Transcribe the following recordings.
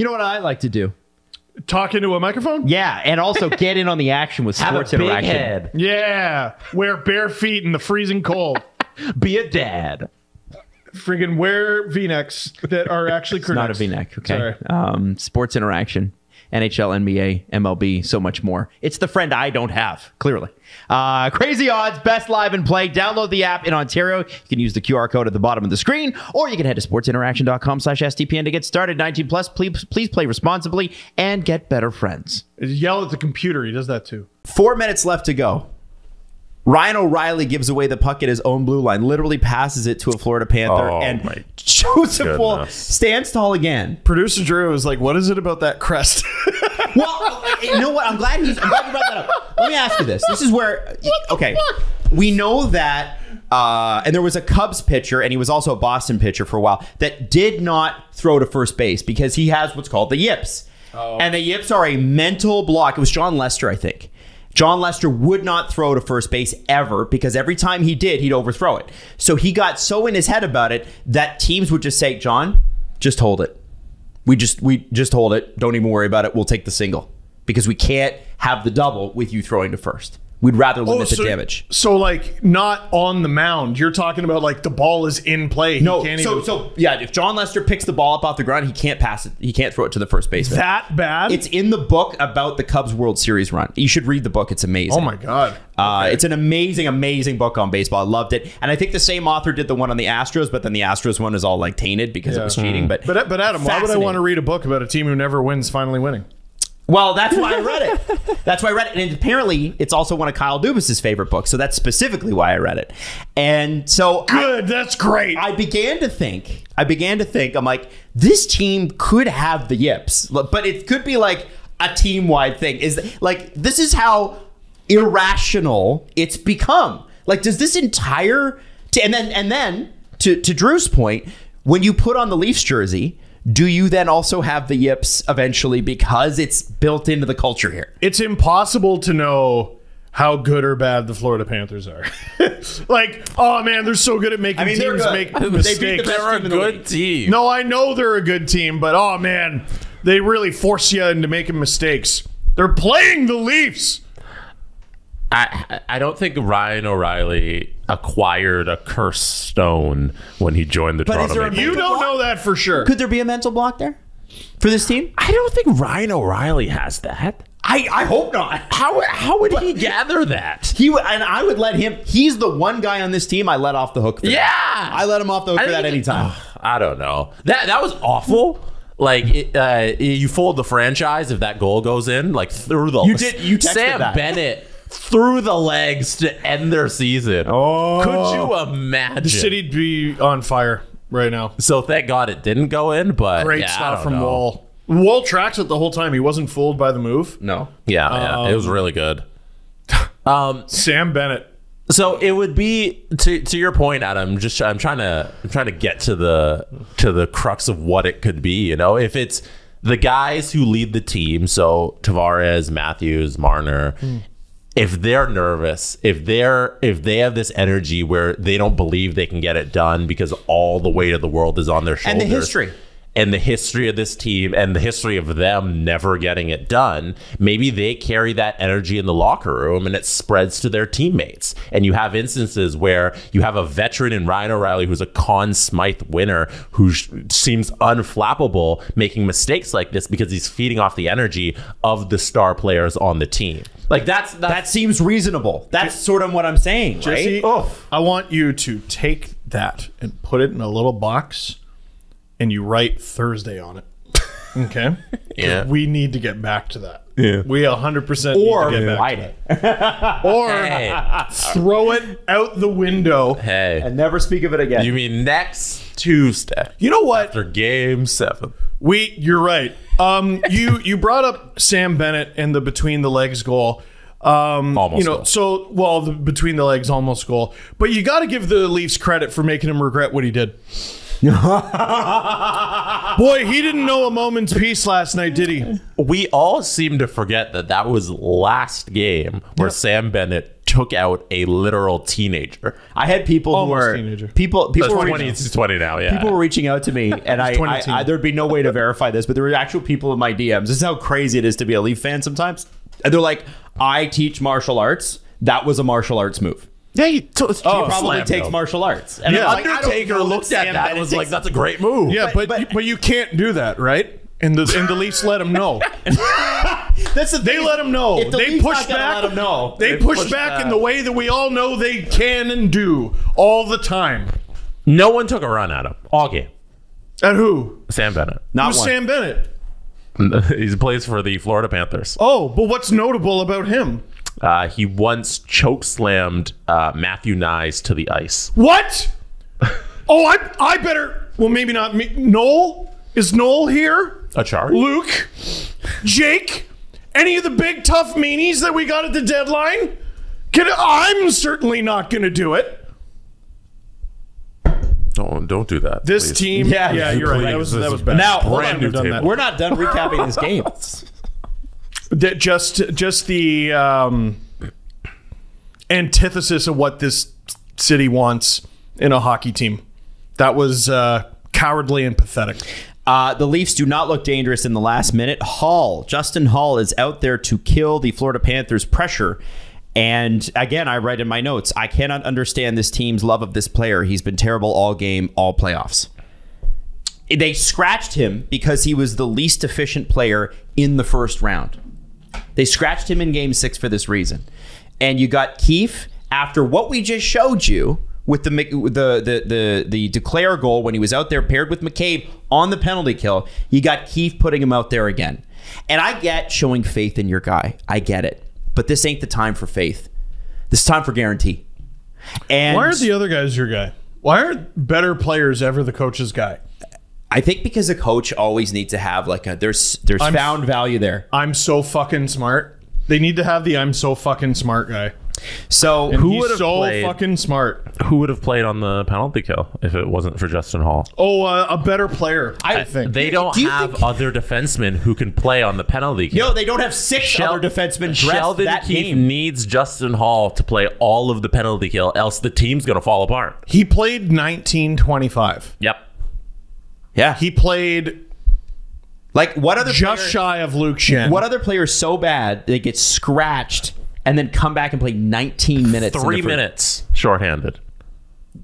You know what I like to do? Talk into a microphone? Yeah, and also get in on the action with Have a sports big interaction. head. Yeah. Wear bare feet in the freezing cold. Be a dad. Friggin' wear V-necks that are actually crew Not a necks. V-neck, okay? Sorry. Um, sports interaction, NHL, NBA, MLB, so much more. It's the friend I don't have, clearly. Uh, crazy odds, best live and play. Download the app in Ontario. You can use the QR code at the bottom of the screen, or you can head to sportsinteraction.com slash SDPN to get started. 19 plus, please, please play responsibly and get better friends. Yell at the computer. He does that too. Four minutes left to go. Ryan O'Reilly gives away the puck at his own blue line, literally passes it to a Florida Panther, Oh, and Joseph Woll goodness. stands tall again. Producer Drew was like, "What is it about that crest?" Well, you know what? I'm glad he's. I'm glad you brought that up. Let me ask you this. This is where. Okay, we know that, uh, and there was a Cubs pitcher, and he was also a Boston pitcher for a while that did not throw to first base because he has what's called the yips, and the yips are a mental block. It was Jon Lester, I think. Jon Lester would not throw to first base ever because every time he did, he'd overthrow it. So he got so in his head about it that teams would just say, "John, just hold it." We just we just hold it. Don't even worry about it. We'll take the single because we can't have the double with you throwing to first. We'd rather limit so, the damage. So, like, not on the mound. You're talking about like the ball is in play. No, so even- so yeah. If Jon Lester picks the ball up off the ground, he can't pass it. He can't throw it to the first baseman. that bad. it's in the book about the Cubs World Series run. You should read the book. It's amazing. oh my god. Uh, It's an amazing, amazing book on baseball. I loved it, and I think the same author did the one on the Astros, but then the Astros one is all like tainted because it was cheating. But But but Adam, why would I want to read a book about a team who never wins finally winning? Well, that's why I read it. That's why I read it. And apparently, it's also one of Kyle Dubas's favorite books. So that's specifically why I read it. And so I, Good. That's great. I began to think, I began to think, I'm like, this team could have the yips, but it could be like a team wide thing. Is like, this is how irrational it's become. Like, does this entire, t- and then, and then to, to Drew's point, when you put on the Leafs jersey, do you then also have the yips eventually because it's built into the culture here? it's impossible to know how good or bad the Florida Panthers are. like, oh man, they're so good at making I mean, teams good. make They beat the mistakes. best They're a team in the good league. team. No, I know they're a good team, but oh man, they really force you into making mistakes. They're playing the Leafs. I I don't think Ryan O'Reilly acquired a cursed stone when he joined the But Toronto Maple You don't know that for sure. Could there be a mental block there for this team? I don't think Ryan O'Reilly has that. I, I hope not. How how would he gather that? He would, and I would let him. He's the one guy on this team I let off the hook. For Yeah, that. I let him off the hook I for that think- anytime. I don't know. That that was awful. Like it, uh, you fold the franchise if that goal goes in, like through the You did- you texted Sam that. Bennett through the legs to end their season. Oh. Could you imagine? The city'd be on fire right now. So thank God it didn't go in. But Great yeah, stuff from know. Woll. Woll tracks it the whole time. He wasn't fooled by the move. No. Yeah, yeah, it was really good. Um, Sam Bennett. So it would be to to your point, Adam. Just I'm trying to I'm trying to get to the to the crux of what it could be. You know, if it's the guys who lead the team, so Tavares, Matthews, Marner. If they're nervous, if they're if they have this energy where they don't believe they can get it done because all the weight of the world is on their shoulders. And the history. And the history of this team and the history of them never getting it done, maybe they carry that energy in the locker room and it spreads to their teammates. And you have instances where you have a veteran in Ryan O'Reilly who's a Conn Smythe winner who sh- seems unflappable making mistakes like this because he's feeding off the energy of the star players on the team. Like that's That seems reasonable. That's sort of what I'm saying, right? Jesse. I want you to take that and put it in a little box and you write Thursday on it. Okay. Yeah. We need to get back to that. Yeah. We 100% Or need to get back. write it Or hey, throw it out the window. hey. and never speak of it again. You mean next Tuesday You know what? after game seven? We, you're right. Um, you you brought up Sam Bennett and the between the legs goal. Um, Almost you know, goal. so well, the between the legs almost goal. But you got to give the Leafs credit for making him regret what he did. Boy, he didn't know a moment's peace last night, did he? We all seem to forget that that was last game where Sam Bennett took out a literal teenager. I had people who were teenager. people people were 20, reaching, 20 now, yeah. people were reaching out to me, and I, I, 22. I there'd be no way to verify this, but there were actual people in my DMs. This is how crazy it is to be a Leaf fan sometimes. And they're like, "I teach martial arts. That was a martial arts move." Yeah, he, t- He oh, probably takes martial arts. And Yeah. I'm like, I don't Undertaker know looked Sam at that and Bennett was like, that's a great move. Yeah, but but- but, you can't do that, right? And the and the Leafs let him know. That's the They thing. let him know. The They Leafs push back. Let him know. They, They push, push back, back. in the way that we all know they can and do all the time. No one took a run at him all game. At who? Sam Bennett. Not Who's one. Sam Bennett? he plays for the Florida Panthers. Oh, but what's notable about him? Uh, he once choke slammed uh, Matthew Knies to the ice. What? oh, I I better. Well, maybe not me. Noel is Noel here? A charge? Luke, Jake, any of the big tough meanies that we got at the deadline? Can, I'm certainly not going to do it. Don't don't do that. This please. team, Yeah, yeah, you're right. That was This that is was bad. Now, Brand new done that. We're not done recapping this game. Just just the um, antithesis of what this city wants in a hockey team. That was uh, cowardly and pathetic. Uh, the Leafs do not look dangerous in the last minute. Holl, Justin Holl, is out there to kill the Florida Panthers' pressure. And again, I write in my notes, I cannot understand this team's love of this player. He's been terrible all game, all playoffs. They scratched him because he was the least efficient player in the first round. They scratched him in game six for this reason. And you got Keefe after what we just showed you with the the the the the Duclair goal when he was out there paired with McCabe on the penalty kill. You got Keefe putting him out there again. And I get showing faith in your guy. I get it. But this ain't the time for faith. This is time for guarantee. And Why aren't the other guys your guy? Why aren't better players ever the coach's guy? I think because a coach always needs to have like a there's there's I'm- found value there. I'm so fucking smart. They need to have the I'm so fucking smart guy. So Who He's would've so played? fucking smart. Who would have played on the penalty kill if it wasn't for Justin Holl? Oh, uh, a better player. I, think They don't Do have think- other defensemen who can play on the penalty kill. No, they don't have six Shel- other defensemen dressed Sheldon that Keefe game. needs Justin Holl to play all of the penalty kill, else the team's going to fall apart. he played 1925. Yep. Yeah, He played like what other just player, shy of Luke Schenn. what other player is so bad they get scratched and then come back and play 19 minutes? in Three the first- minutes shorthanded.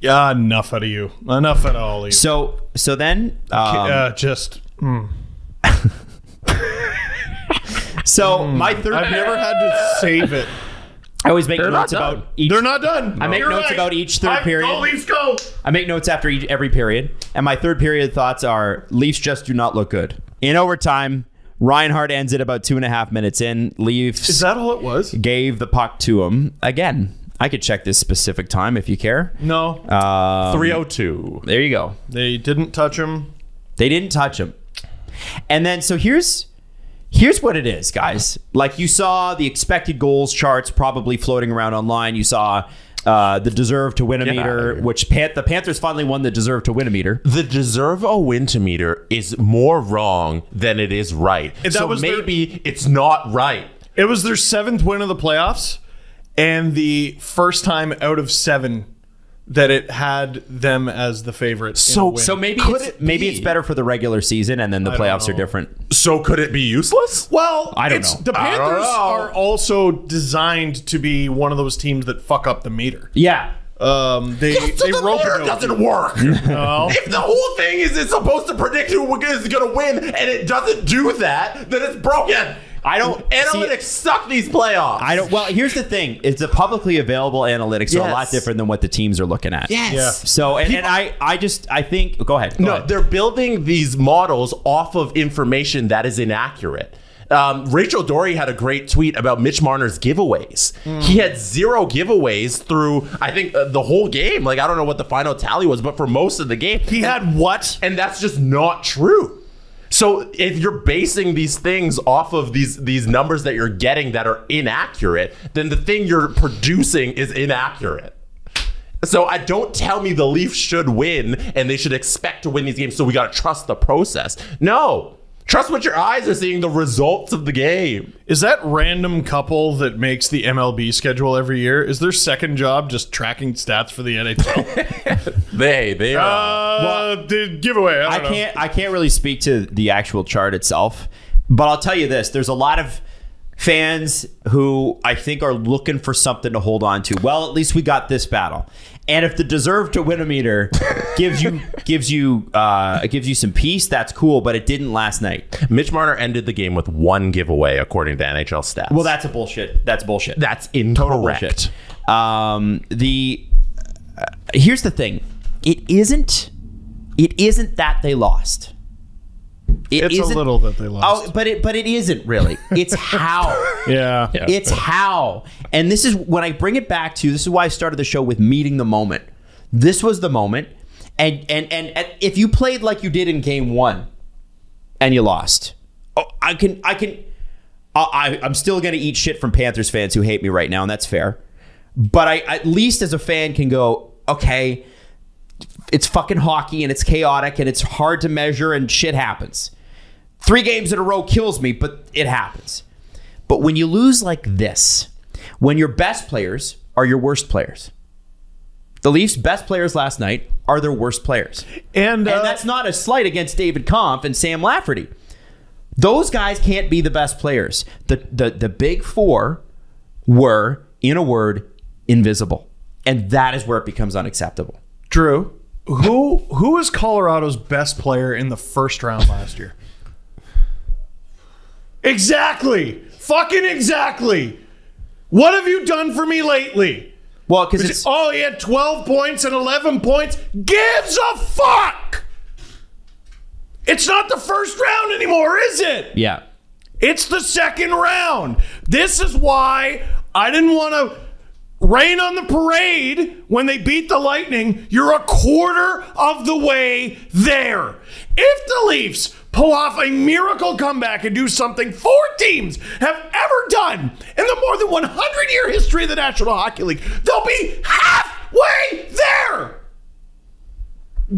Yeah, enough out of you. Enough out of all of you. So so then um, uh, just so my third. I've never had to save it. I always make They're not notes done. about each. They're not done. I make You're notes right. about each third I- period. Go Leafs, go. I make notes after each, every period, and my third period thoughts are Leafs just do not look good. In overtime, Reinhart ends it about two and a half minutes in. Leafs Is that all it was? gave the puck to him again. I could check this specific time if you care. No, Um, 302. there you go. they didn't touch him. They didn't touch him. And then so here's here's what it is, guys. Like you saw the expected goals charts probably floating around online. You saw uh, the deserve to win a meter, which Pan- the Panthers finally won the deserve to win a meter. The deserve a win to meter is more wrong than it is right. that so was their- maybe it's not right. It was their seventh win of the playoffs, and the first time out of seven that it had them as the favorite. So- So maybe Could it's, it maybe it's better for the regular season, and then the don't playoffs are different. So could it be useless? Well, I don't know. The Panthers know. are also designed to be one of those teams that fuck up the meter. Yeah, Um, they So they the meter it doesn't work. No. If the whole thing is it's supposed to predict who is going to win and it doesn't do that, then it's broken. I don't Analytics suck these playoffs. I don't. Well, here's the thing: it's a publicly available analytics are a lot different than what the teams are looking at. Yes. Yeah. So, and, and I, I just, I think. Go ahead. Go No, ahead. they're building these models off of information that is inaccurate. Um, Rachel Doerrie had a great tweet about Mitch Marner's giveaways. He had zero giveaways through, I think, uh, the whole game. Like, I don't know what the final tally was, but for most of the game, He had what? and that's just not true. So if you're basing these things off of these these numbers that you're getting that are inaccurate, then the thing you're producing is inaccurate. So I don't tell me the Leafs should win and they should expect to win these games. So we got to trust the process. No, trust what your eyes are seeing. The results of the game. Is that random couple that makes the MLB schedule every year? Is their second job just tracking stats for the NHL? They they are. uh, the giveaway. I, I don't know. can't I can't really speak to the actual chart itself, but I'll tell you this: there's a lot of fans who I think are looking for something to hold on to. Well, at least we got this battle. And if the deserve to win a meter gives you gives you uh, gives you some peace, that's cool. But it didn't last night. Mitch Marner ended the game with one giveaway according to NHL stats. Well, that's a bullshit. That's bullshit. that's total incorrect. bullshit. Um, the uh, here's the thing: it isn't. It isn't that they lost. It It's a isn't- little that they lost. Oh, but it but it isn't really. It's how. yeah. It's how. And this is when I bring it back to this is why I started the show with meeting the moment. This was the moment. And and and, and if you played like you did in game 1 and you lost. Oh, I can I can I, I I'm still going to eat shit from Panthers fans who hate me right now and that's fair. But I at least as a fan can go, okay, it's fucking hockey and it's chaotic and it's hard to measure and shit happens. Three games in a row kills me, but it happens. But when you lose like this, when your best players are your worst players, the Leafs' best players last night are their worst players. And, uh, And that's not a slight against David Kampf and Sam Lafferty. Those guys can't be the best players. The, the, the big four were, in a word, invisible. And that is where it becomes unacceptable. Drew, who who was Colorado's best player in the first round last year? Exactly. Fucking exactly. What have you done for me lately? Well, because it's. Oh, he had 12 points and 11 points. Gives a fuck. It's not the first round anymore, is it? Yeah. It's the second round. This is why I didn't want to rain on the parade when they beat the Lightning. You're a quarter of the way there. If the Leafs pull off a miracle comeback and do something four teams have ever done in the more than 100 year history of the National Hockey League, they'll be halfway there.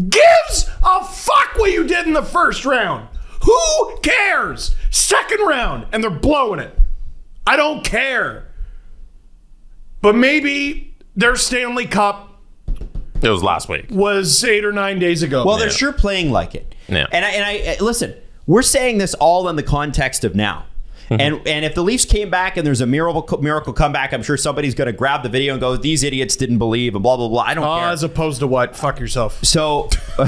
Gives a fuck what you did in the first round. Who cares? Second round, and they're blowing it. I don't care. But maybe their Stanley Cup It was last week. was eight or nine days ago. Well, they're sure playing like it. Yeah. And I, and I listen. We're saying this all in the context of now. Mm-hmm. And and if the Leafs came back and there's a miracle miracle comeback, I'm sure somebody's going to grab the video and go, "These idiots didn't believe," and blah blah blah. I don't Uh, care. as opposed to what? Fuck yourself. So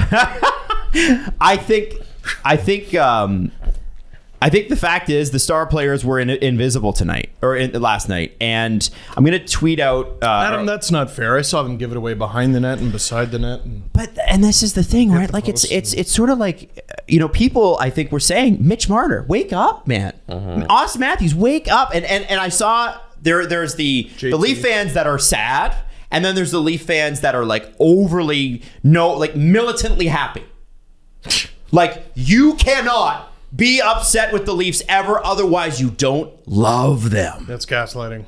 I think I think um, I think the fact is the star players were in, invisible tonight or in, last night, and I'm going to tweet out. Uh, Adam, that's not fair. I saw them give it away behind the net and beside the net. And But and this is the thing, right? the Like it's it's it's sort of like you know, people I think were saying, Mitch Marner, wake up, man. Austin Matthews, wake up. And and and I saw there there's the the Leaf fans that are sad, and then there's the Leaf fans that are like overly no, like militantly happy. like you cannot be upset with the Leafs ever, otherwise you don't love them. that's gaslighting.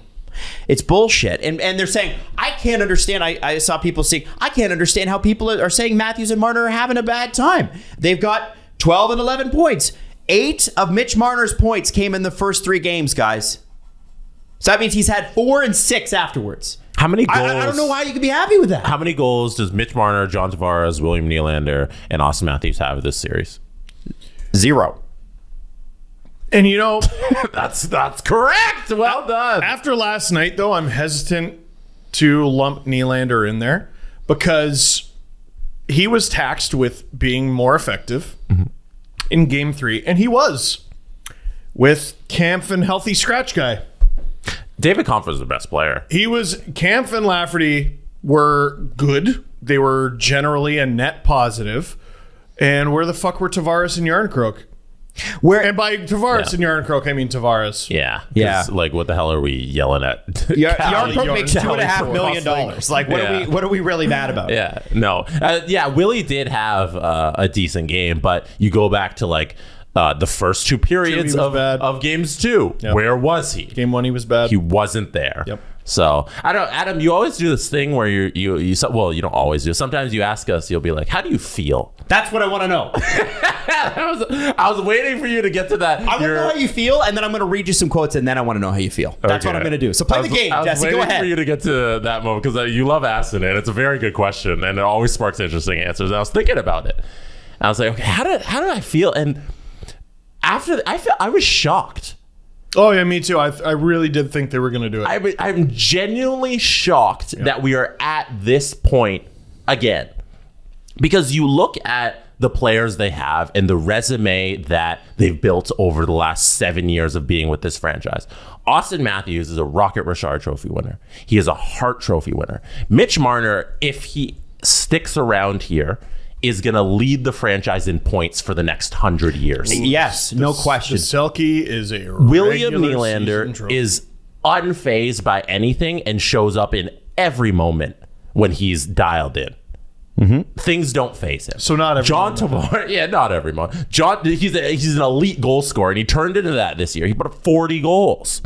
It's bullshit. And and they're saying, I can't understand. I, I saw people saying, I can't understand how people are saying Matthews and Marner are having a bad time. They've got 12 and 11 points. Eight of Mitch Marner's points came in the first three games, guys. So that means he's had four and six afterwards. How many goals? I, I don't know why you could be happy with that. How many goals does Mitch Marner, John Tavares, William Nylander, and Austin Matthews have this series? Zero. And you know, That's that's correct. Well done. after last night, though, I'm hesitant to lump Nylander in there because he was taxed with being more effective mm-hmm. in game three, and he was with Kampf and healthy scratch guy. David Kampf was the best player. He was Kampf and Lafferty were good. They were generally a net positive. And where the fuck were Tavares and Järnkrok? Where And by Tavares and Järnkrok, I mean Tavares. Yeah. 'Cause, Yeah. Like, what the hell are we yelling at? Yar- Calle- Järnkrok makes two and a half Calle million for dollars. Like, what are we what are we really mad about? Yeah, no, uh, yeah. Willie did have uh, a decent game, but you go back to like uh, the first two periods was of, bad. of games two. Where was he? Game one, he was bad. He wasn't there. Yep. So I don't, Adam. You always do this thing where you you you. so- Well, you don't always do. Sometimes you ask us. You'll be like, "How do you feel?" That's what I want to know. I was I was waiting for you to get to that. I want to know how you feel, and then I'm going to read you some quotes, and then I want to know how you feel. That's what I'm going to do. So play I the game, I was Jesse. waiting Go ahead. for you to get to that moment because uh, you love asking it. It's a very good question, and it always sparks interesting answers. And I was thinking about it. I was like, okay, how did how did I feel? And after I feel I was shocked. Oh yeah, me too. I, I really did think they were going to do it. I, I'm genuinely shocked that we are at this point again. Because you look at the players they have and the resume that they've built over the last seven years of being with this franchise. Austin Matthews is a Rocket Richard Trophy winner. He is a Hart Trophy winner. Mitch Marner, if he sticks around here, is going to lead the franchise in points for the next hundred years. yes, no question. Selke is a William regular Nylander is unfazed by anything and shows up in every moment when he's dialed in. Mm-hmm. Things don't faze him. So not every John. Tavares. Yeah, not every month. John, he's a, he's an elite goal scorer, and he turned into that this year. He put up 40 goals.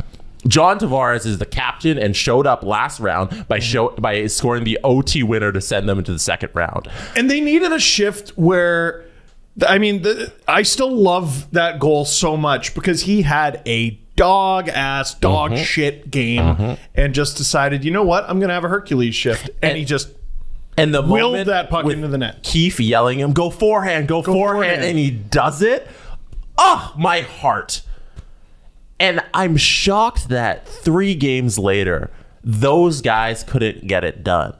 John Tavares is the captain and showed up last round by mm-hmm. show by scoring the OT winner to send them into the second round. and they needed a shift where I mean, the, I still love that goal so much because he had a dog ass, dog Mm-hmm. shit game mm-hmm. and just decided, you know what, I'm going to have a Hercules shift. And, And- he just And the willed moment that puck into the net. Keefe yelling him, "Go forehand, go, forehand, forehand. and he does it. Oh, my heart! And I'm shocked that three games later, those guys couldn't get it done.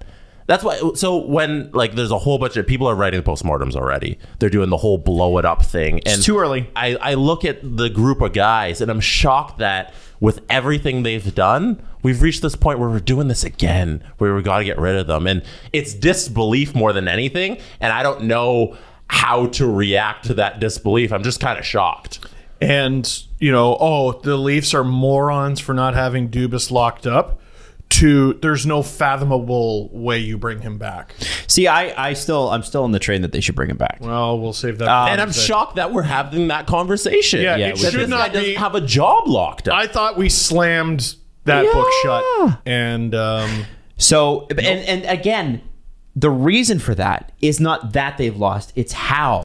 That's why. So when like there's a whole bunch of people are writing postmortems already. They're doing the whole blow it up thing. And it's too early. I, I look at the group of guys and I'm shocked that with everything they've done, we've reached this point where we're doing this again, where we got to get rid of them. And it's disbelief more than anything. And I don't know how to react to that disbelief. I'm just kind of shocked. and you know, oh, the Leafs are morons for not having Dubas locked up. To there's no fathomable way you bring him back. See, I, I still, I'm still in the train that they should bring him back. Well, we'll save that. Um, and I'm shocked that we're having that conversation. Yeah, Yeah, it we that should this guy not doesn't be. have a job locked up. I thought we slammed that book shut, and um, So, and and again, the reason for that is not that they've lost; it's how